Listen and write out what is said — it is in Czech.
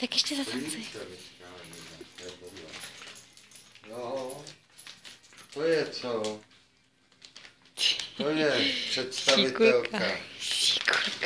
Tak ještě zatancuj. No, to je co? To je představitelka. Šikulka. Šikulka.